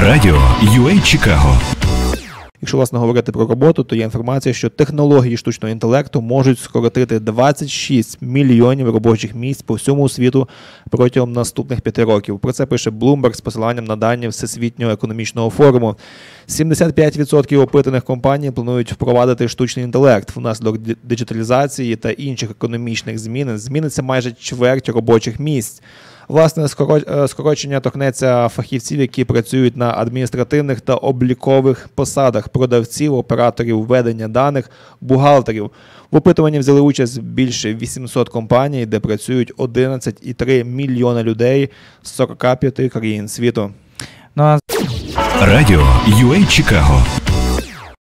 Радіо UA Чикаго. Якщо власне говорити про роботу, то є інформація, що технології штучного інтелекту можуть скоротити 26 мільйонів робочих місць по всьому світу протягом наступних п'яти років. Про це пише Bloomberg з посиланням на дані Всесвітнього економічного форуму. 75% опитаних компаній планують впровадити штучний інтелект внаслідок диджиталізації та інших економічних змін. Зміниться майже чверть робочих місць. Власне, скоро- е, скорочення торкнеться фахівців, які працюють на адміністративних та облікових посадах, продавців, операторів ведення даних, бухгалтерів. В опитуванні взяли участь більше 800 компаній, де працюють 11,3 мільйона людей з 45 країн світу. Ну а Радіо UA Чикаго.